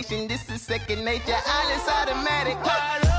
imagination. This is second nature. All is automatic.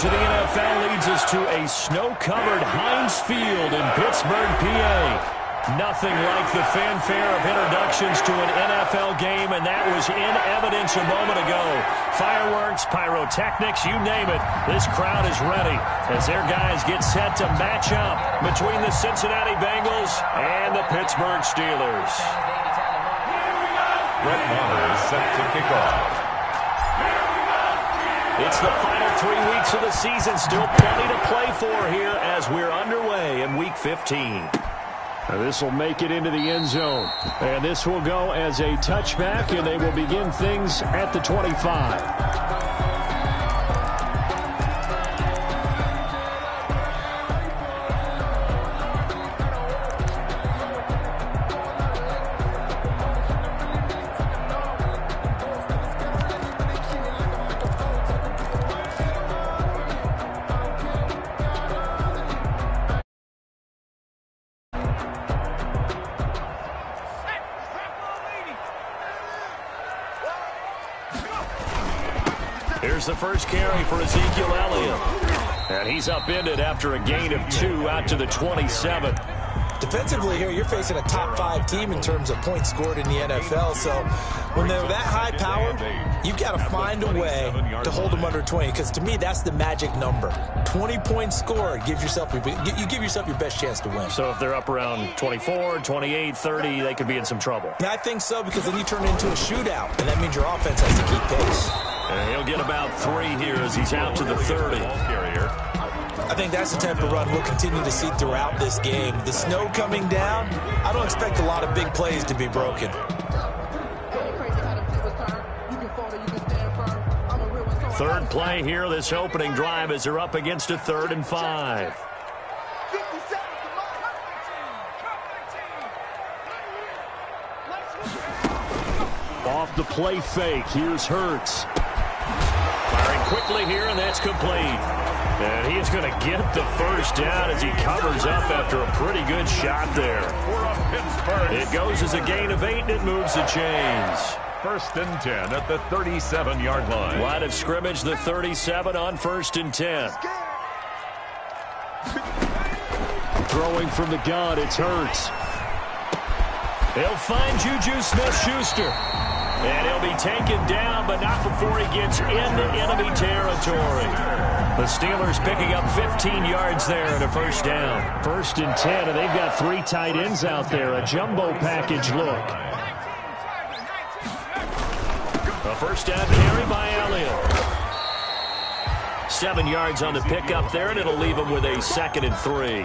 Coverage of the NFL leads us to a snow-covered Heinz Field in Pittsburgh, PA. Nothing like the fanfare of introductions to an NFL game, and that was in evidence a moment ago. Fireworks, pyrotechnics, you name it. This crowd is ready as their guys get set to match up between the Cincinnati Bengals and the Pittsburgh Steelers. Brett Maher is set to kick off. It's the final three weeks of the season. Still plenty to play for here as we're underway in Week 15. This will make it into the end zone. And this will go as a touchback, and they will begin things at the 25. Here's the first carry for Ezekiel Elliott. And he's upended after a gain of two out to the 27. Defensively here, you're facing a top five team in terms of points scored in the NFL. So when they're that high power, you've got to find a way to hold them under 20. Because to me, that's the magic number. 20 points scored gives yourself you give yourself your best chance to win. So if they're up around 24, 28, 30, they could be in some trouble. I think so because then you turn into a shootout, and that means your offense has to keep pace. And he'll get about three here as he's out to the 30. I think that's the type of run we'll continue to see throughout this game. The snow coming down, I don't expect a lot of big plays to be broken. Third play here, this opening drive as they're up against a third and five. Off the play fake, here's Hurts quickly here, and that's complete. And he is going to get the first down as he covers up after a pretty good shot there. It goes as a gain of eight, and it moves the chains. First and 10 at the 37-yard line. Line of scrimmage, the 37 on first and 10. Throwing from the gun, it's Hurts. They'll find Juju Smith-Schuster. And he'll be taken down, but not before he gets into enemy territory. The Steelers picking up 15 yards there at a first down. First and 10, and they've got three tight ends out there. A jumbo package look. A first down carry by Elliott. Seven yards on the pickup there, and it'll leave him with a second and three.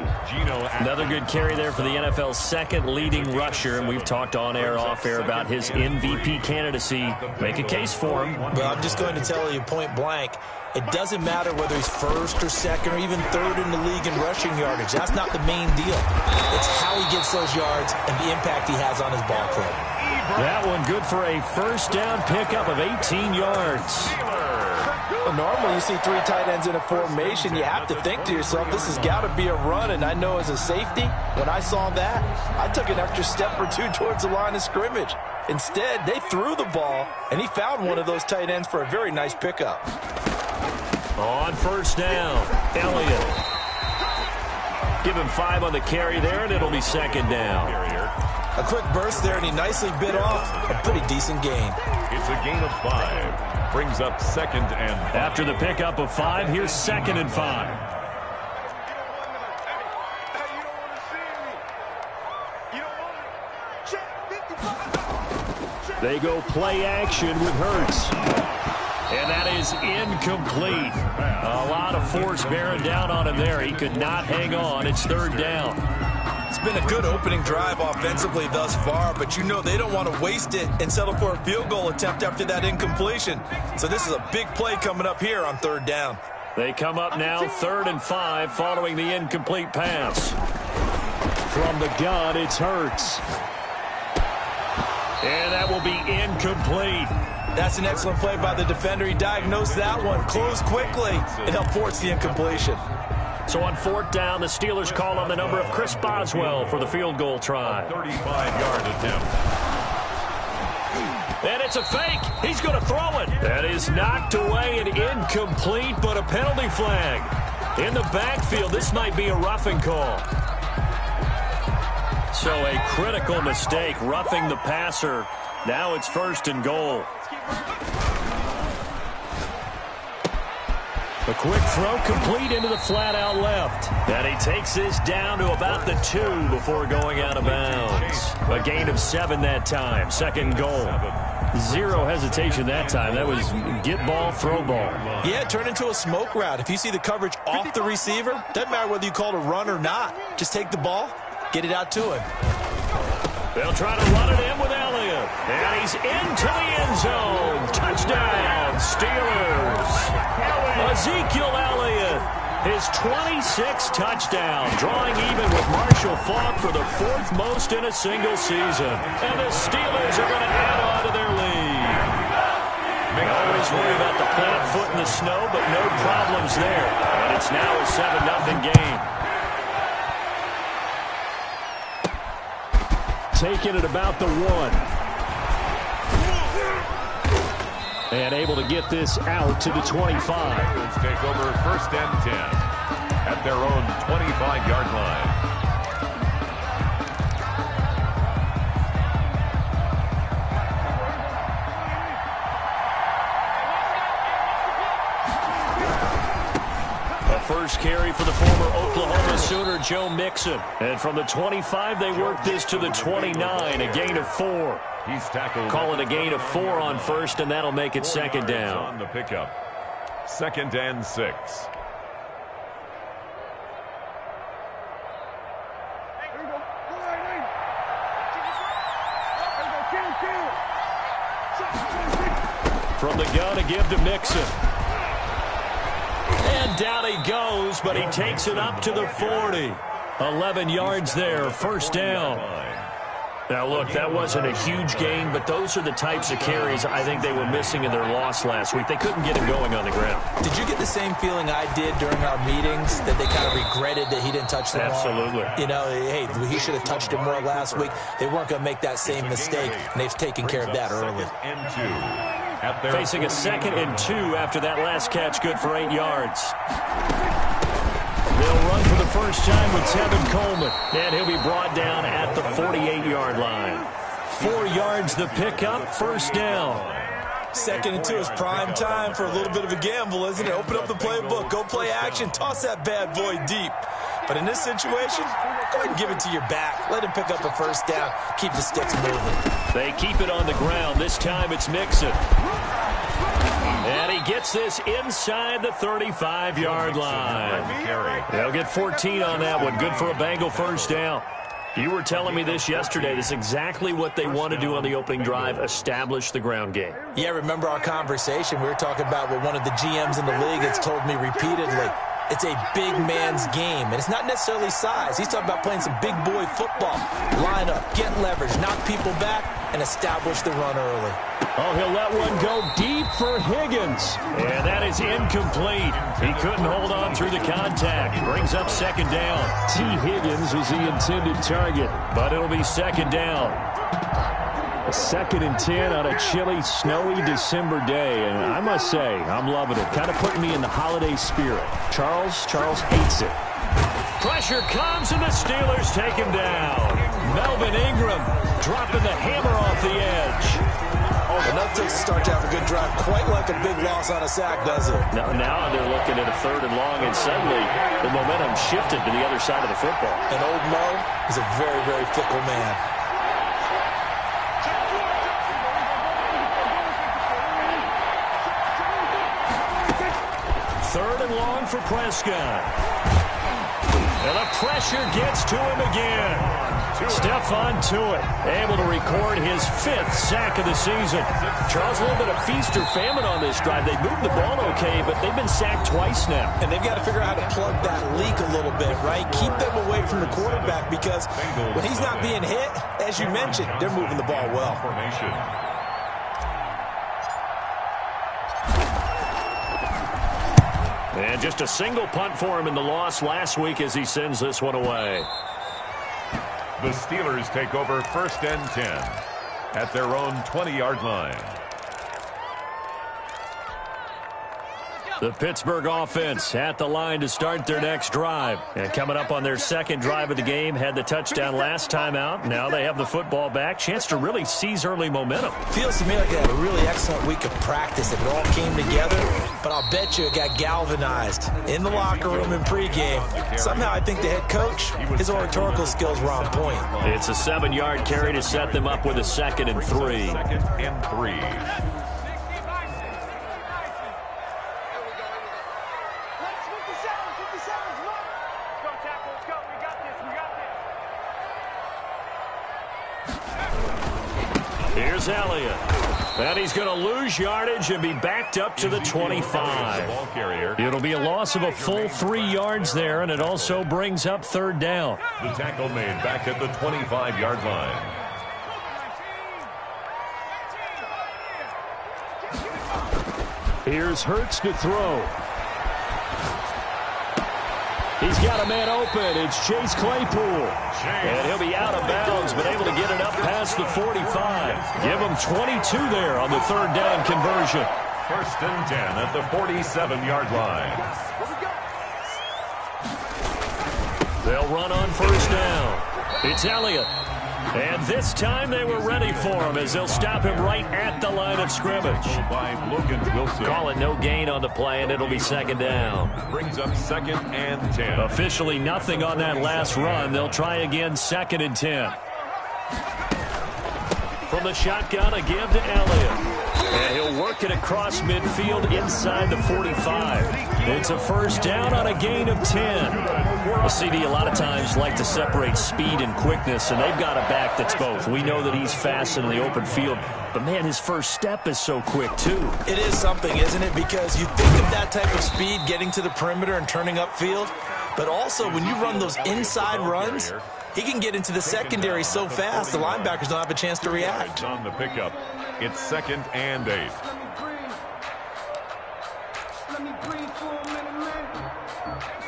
Another good carry there for the NFL's second leading rusher, and we've talked on air, off air about his MVP candidacy. Make a case for him. Well, I'm just going to tell you point blank, it doesn't matter whether he's first or second or even third in the league in rushing yardage. That's not the main deal. It's how he gets those yards and the impact he has on his ball club. That one good for a first down pickup of 18 yards. Normally you see three tight ends in a formation, you have to think to yourself, this has got to be a run, and I know as a safety, when I saw that, I took an extra step or two towards the line of scrimmage. Instead, they threw the ball, and he found one of those tight ends for a very nice pickup. On first down, Elliott. Give him five on the carry there, and it'll be second down. A quick burst there, and he nicely bit off a pretty decent gain. It's a gain of five. Brings up second and five. After the pickup of five, here's second and five. They go play action with Hurts. And that is incomplete. A lot of force bearing down on him there. He could not hang on. It's third down. Been a good opening drive offensively thus far, but you know they don't want to waste it and settle for a field goal attempt after that incompletion. So this is a big play coming up here on third down. They come up now third and five following the incomplete pass. From the gun, it's Hurts. And that will be incomplete. That's an excellent play by the defender. He diagnosed that one, closed quickly, and helped force the incompletion. So on fourth down, the Steelers call on the number of Chris Boswell for the field goal try. 35-yard attempt. And it's a fake. He's going to throw it. That is knocked away and incomplete, but a penalty flag. In the backfield, this might be a roughing call. So a critical mistake, roughing the passer. Now it's first and goal. A quick throw complete into the flat out left. And he takes this down to about the two before going out of bounds. A gain of seven that time. Second goal. Zero hesitation that time. That was get ball, throw ball. Yeah, turn into a smoke route. If you see the coverage off the receiver, doesn't matter whether you call it a run or not. Just take the ball, get it out to him. They'll try to run it in with Elliott. And he's into the end zone. Touchdown, Steelers. Ezekiel Elliott, his 26th touchdown, drawing even with Marshall Faulk for the fourth most in a single season. And the Steelers are going to add on to their lead. They always worry about the plant foot in the snow, but no problems there. And it's now a 7-0 game. Taking it about the one. And able to get this out to the 25. Eagles take over first and 10 at their own 25-yard line. First carry for the former Oklahoma Sooner, Joe Mixon. And from the 25, they work this to the 29, a gain of four. He's tackled. Call it a gain of four on first, and that'll make it second down. On the pickup. Second and six. From the gun to give to Mixon. And down he goes, but he takes it up to the 40. 11 yards there, first down. Now, look, that wasn't a huge gain, but those are the types of carries I think they were missing in their loss last week. They couldn't get him going on the ground. Did you get the same feeling I did during our meetings that they kind of regretted that he didn't touch the ball? Absolutely. You know, hey, he should have touched it more last week. They weren't going to make that same mistake, and they've taken care of that early. Second and two. At their Facing a second and two after that last catch, good for eight yards. They'll run for the first time with Tevin Coleman, and he'll be brought down at the 48-yard line. Four yards the pickup, first down. Second and two is prime time for a little bit of a gamble, isn't it? Open up the playbook, go play action, toss that bad boy deep. But in this situation, go ahead and give it to your back. Let him pick up a first down. Keep the sticks moving. They keep it on the ground. This time it's Mixon. And he gets this inside the 35-yard line. They'll get 14 on that one. Good for a Bengal first down. You were telling me this yesterday. This is exactly what they want to do on the opening drive, establish the ground game. Yeah, remember our conversation? We were talking about what one of the GMs in the league has told me repeatedly. It's a big man's game, and it's not necessarily size. He's talking about playing some big boy football. Line up, get leverage, knock people back, and establish the run early. Oh, he'll let one go deep for Higgins. And that is incomplete. He couldn't hold on through the contact. Brings up second down. T. Higgins was the intended target. But it'll be second down. Second and 10 on a chilly, snowy December day. And I must say, I'm loving it. Kind of putting me in the holiday spirit. Charles, Charles hates it. Pressure comes, and the Steelers take him down. Melvin Ingram dropping the hammer off the edge. Oh, enough to start to have a good drive. Quite like a big loss on a sack, does it? Now, now they're looking at a third and long, and suddenly the momentum shifted to the other side of the football. And old Mo is a very, very fickle man. For Prescott. And the pressure gets to him again. Stephon Tuitt able to record his fifth sack of the season. Charles, a little bit of feast or famine on this drive. They moved the ball okay, but they've been sacked twice now. And they've got to figure out how to plug that leak a little bit, right? Keep them away from the quarterback because when he's not being hit, as you mentioned, they're moving the ball well. And just a single punt for him in the loss last week as he sends this one away. The Steelers take over first and 10 at their own 20-yard line. The Pittsburgh offense at the line to start their next drive. And coming up on their second drive of the game, had the touchdown last time out. Now they have the football back. Chance to really seize early momentum. Feels to me like they had a really excellent week of practice. If it all came together, but I'll bet you it got galvanized in the locker room in pregame. Somehow I think the head coach, his oratorical skills were on point. It's a seven-yard carry to set them up with a second and three. Second and three. Here's Elliott. And he's going to lose yardage and be backed up to the 25. It'll be a loss of a full three yards there, and it also brings up third down. The tackle made back at the 25-yard line. Here's Hurts to throw. He's got a man open. It's Chase Claypool. And he'll be out of bounds, but able to get it up past the 45. Give him 22 there on the third down conversion. First and 10 at the 47-yard line. They'll run on first down. It's Elliott. And this time they were ready for him as they'll stop him right at the line of scrimmage. Oh, by Logan Wilson. Call it no gain on the play, and it'll be second down. Brings up second and 10. Officially nothing on that last run. They'll try again second and 10. From the shotgun, a give to Elliott. And he'll work it across midfield inside the 45. It's a first down on a gain of 10. A CD a lot of times like to separate speed and quickness, and they've got a back that's both. We know that he's fast in the open field, but man, his first step is so quick too. It is something, isn't it? Because you think of that type of speed getting to the perimeter and turning upfield, but also when you run those inside runs, he can get into the secondary so fast the linebackers don't have a chance to react. On the pickup, it's second and eight.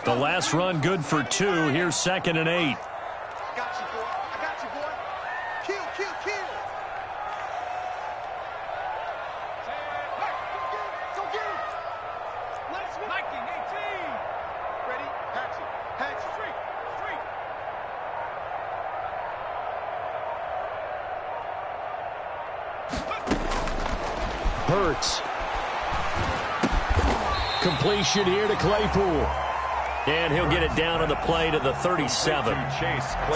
The last run good for two. Here's second and eight. got you, boy. I got you, boy. Kill, kill, kill. Go get him. Let's go. 1918. Ready? Action. Action. Street. Street. Hurts. Completion here to Claypool. And he'll get it down on the play to the 37.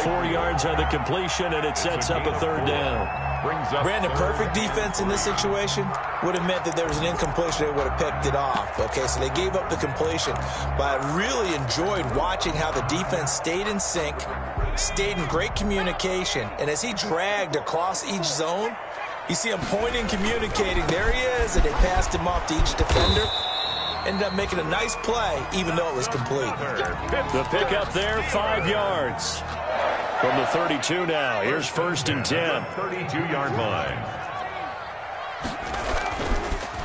Four yards on the completion, and it sets up a third down. Brandon, perfect defense in this situation would have meant that there was an incompletion. They would have picked it off. Okay, so they gave up the completion. But I really enjoyed watching how the defense stayed in sync, stayed in great communication, and as he dragged across each zone, you see him pointing, communicating. There he is, and they passed him off to each defender. Ended up making a nice play, even though it was complete. The pickup there, five yards. From the 32 now, here's first and 10. 32-yard line.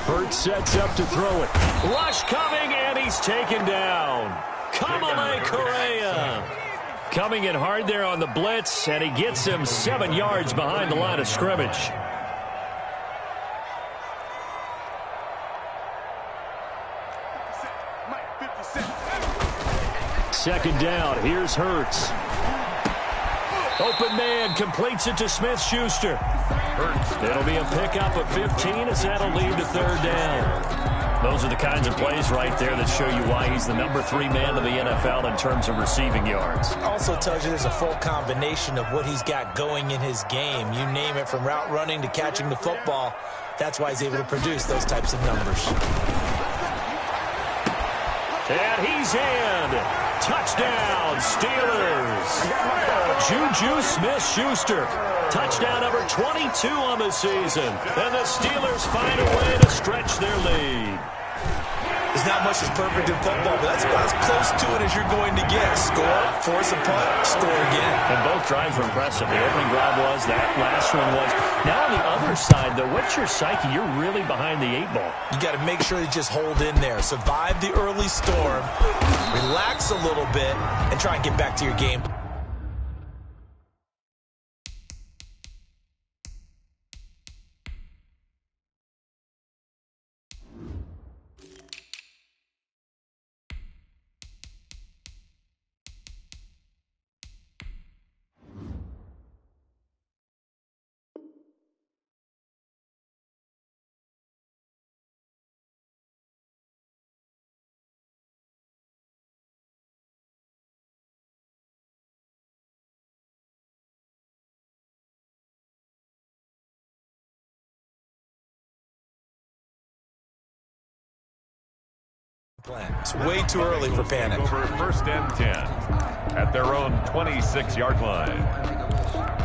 Hurts sets up to throw it. Rush coming, and he's taken down. Kamalei Correa. Coming in hard there on the blitz, and he gets him seven yards behind the line of scrimmage. Second down. Here's Hurts. Open man completes it to Smith-Schuster. It'll be a pickup of 15 as that'll lead to third down. Those are the kinds of plays right there that show you why he's the number three man of the NFL in terms of receiving yards. Also tells you there's a full combination of what he's got going in his game. You name it from route running to catching the football. That's why he's able to produce those types of numbers. And he's in. Touchdown, Steelers. Juju Smith-Schuster. Touchdown number 22 on the season. And the Steelers find a way to stretch their lead. There's not much that's perfect in football, but that's about as close to it as you're going to get. Score, force a punt, score again. And both drives were impressive. The opening drive was, that last one was. Now on the other side, though, what's your psyche? You're really behind the eight ball. You got to make sure you just hold in there. Survive the early storm, relax a little bit, and try and get back to your game. It's way too early for panic. Over first and 10 at their own 26-yard line.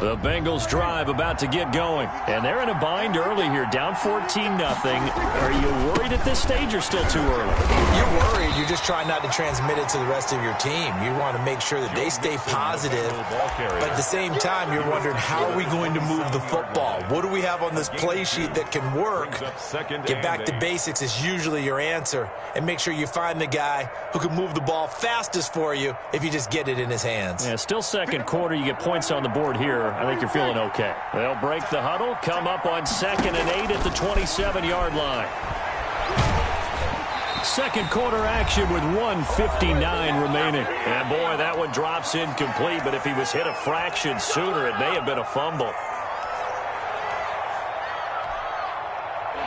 The Bengals drive about to get going. And they're in a bind early here, down 14 nothing. Are you worried at this stage or still too early? You're worried. You're just trying not to transmit it to the rest of your team. You want to make sure that they stay positive. But at the same time, you're wondering, how are we going to move the football? What do we have on this play sheet that can work? Get back to basics is usually your answer. And make sure you find the guy who can move the ball fastest for you if you just get it in his hands. Yeah, still second quarter. You get points on the board here. I think you're feeling okay. They'll break the huddle, come up on second and eight at the 27-yard line. Second quarter action with 159 remaining. And boy, that one drops incomplete, but if he was hit a fraction sooner, it may have been a fumble.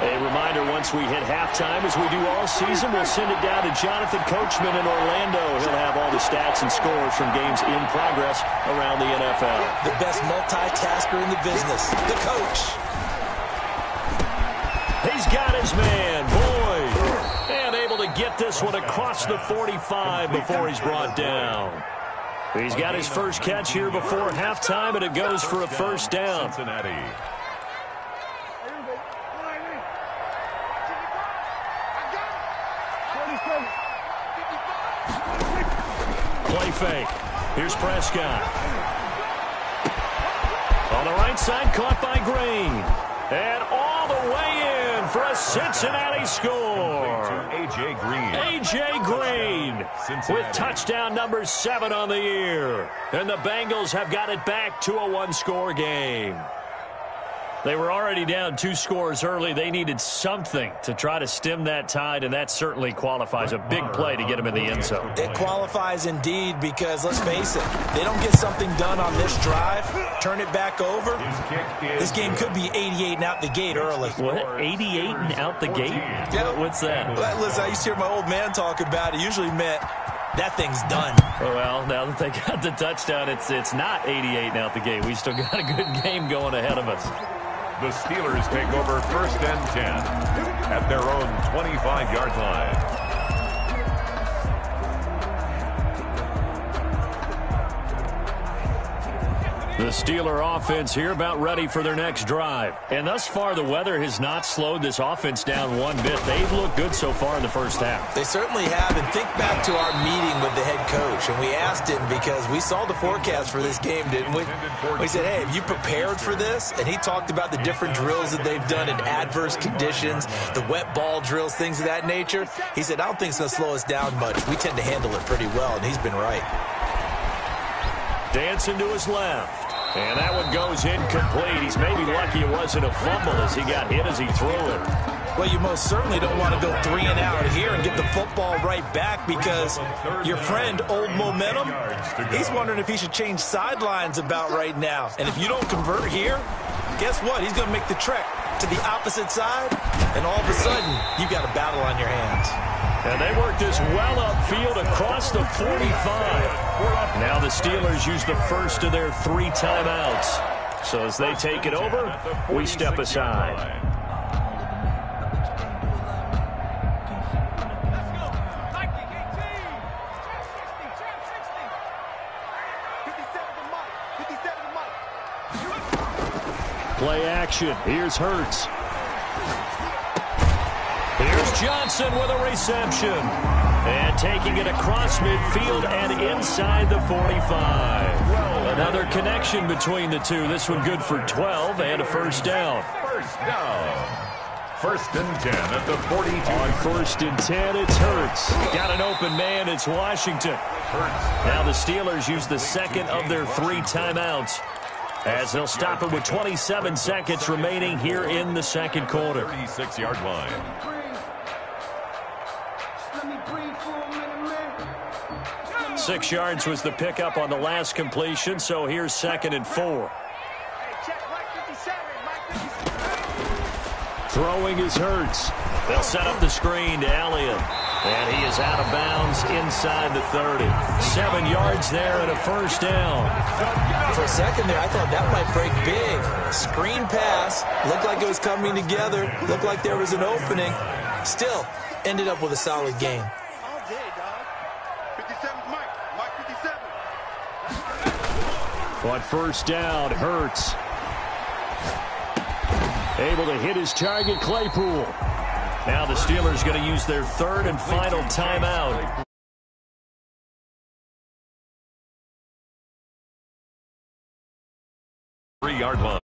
A reminder, once we hit halftime, as we do all season, we'll send it down to Jonathan Coachman in Orlando. He'll have all the stats and scores from games in progress around the NFL. The best multitasker in the business, the coach. He's got his man, Boyd. And able to get this one across the 45 before he's brought down. He's got his first catch here before halftime, and it goes for a first down. Cincinnati. Play fake. Here's Prescott. On the right side, caught by Green. And all the way in for a Cincinnati score. A.J. Green. A.J. Green with touchdown number seven on the year. And the Bengals have got it back to a one-score game. They were already down two scores early. They needed something to try to stem that tide, and that certainly qualifies a big play to get them in the end zone. It qualifies indeed because, let's face it, they don't get something done on this drive, turn it back over, this game could be 88 and out the gate early. What? 88 and out the gate? What's that? Well, Listen, I used to hear my old man talk about it. Usually meant that thing's done. Oh, well, now that they got the touchdown, it's it's not 88 and out the gate. We still got a good game going ahead of us. The Steelers take over first and 10 at their own 25-yard line. The Steeler offense here about ready for their next drive. And thus far, the weather has not slowed this offense down one bit. They've looked good so far in the first half. They certainly have. And think back to our meeting with the head coach. And we asked him because we saw the forecast for this game, didn't we? We said, hey, have you prepared for this? And he talked about the different drills that they've done in adverse conditions, the wet ball drills, things of that nature. He said, I don't think it's going to slow us down much. We tend to handle it pretty well, and he's been right. Dancing to his left. And that one goes incomplete. He's maybe lucky it wasn't a fumble as he got hit as he threw it. Well, you most certainly don't want to go three and out here and get the football right back because your friend, Old Momentum, he's wondering if he should change sidelines about right now. And if you don't convert here, guess what? He's going to make the trek to the opposite side, and all of a sudden, you've got a battle on your hands. And they work this well upfield across the 45. Now the Steelers use the first of their three timeouts. So as they take it over, we step aside. Play action. Here's Hurts. Johnson with a reception. And taking it across midfield and inside the 45. Another connection between the two. This one good for 12 and a first down. First down. First and 10 at the 42. On first and 10, it's Hurts. Got an open man. It's Washington. Now the Steelers use the second of their three timeouts as they'll stop it with 27 seconds remaining here in the second quarter. 36-yard line. Six yards was the pickup on the last completion, so here's second and four. Throwing his Hurts. They'll set up the screen to Elliott. And he is out of bounds inside the 30. Seven yards there and a first down. For a second there, I thought that might break big. Screen pass. Looked like it was coming together. Looked like there was an opening. Still, ended up with a solid game. But first down, Hurts. Able to hit his target, Claypool. Now the Steelers going to use their third and final timeout. Three-yard line.